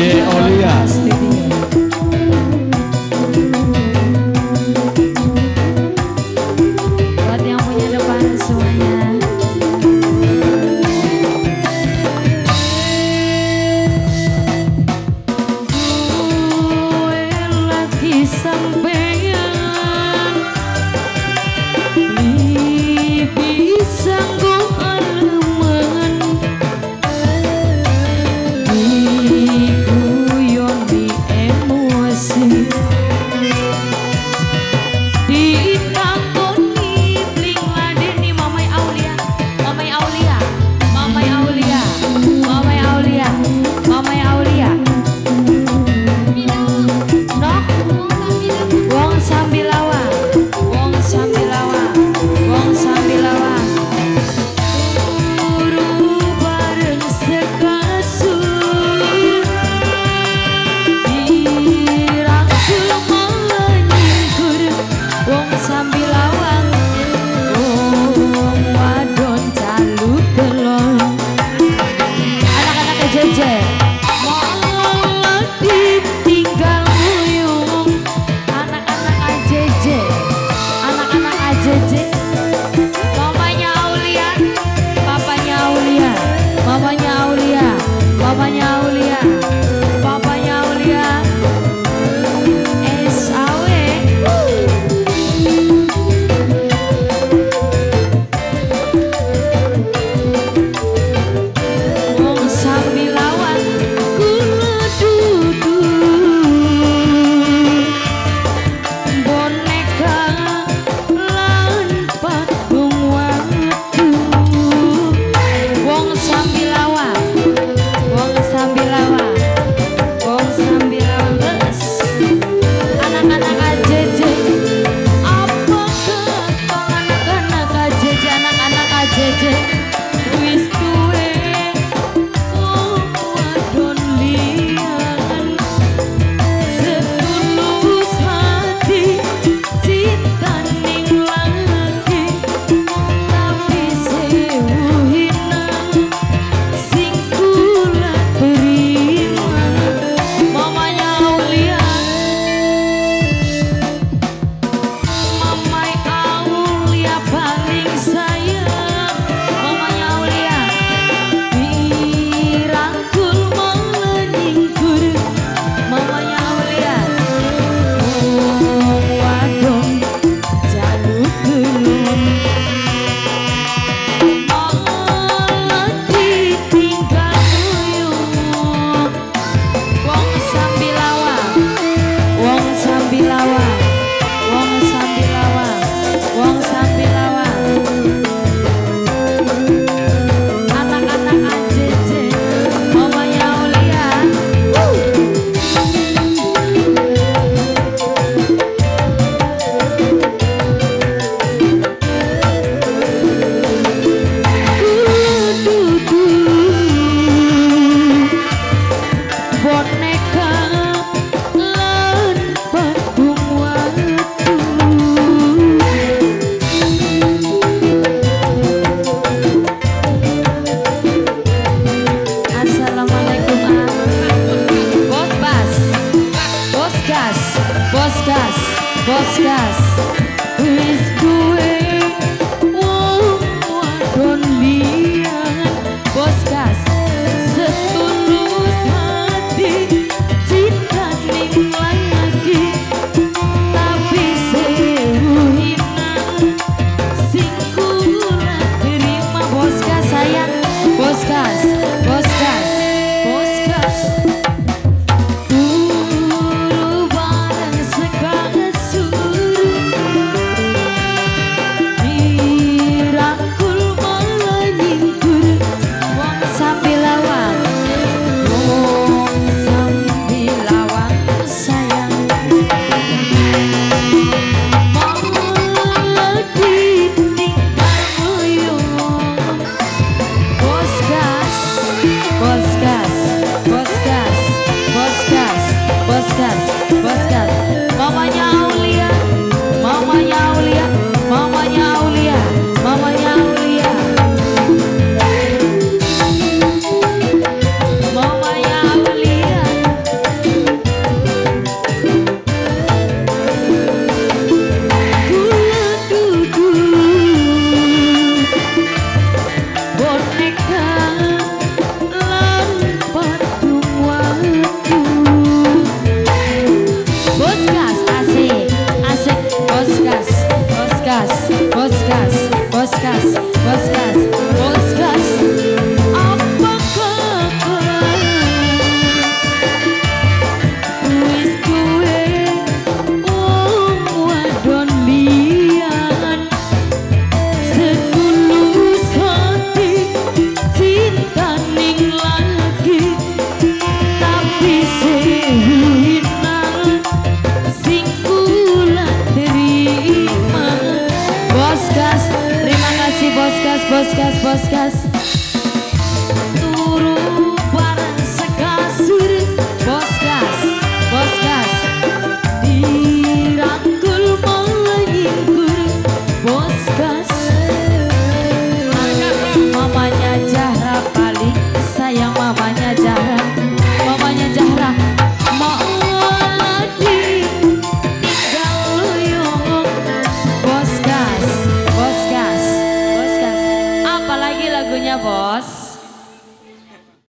Bibi Olia. Anak-anak Vas, vas. Vós que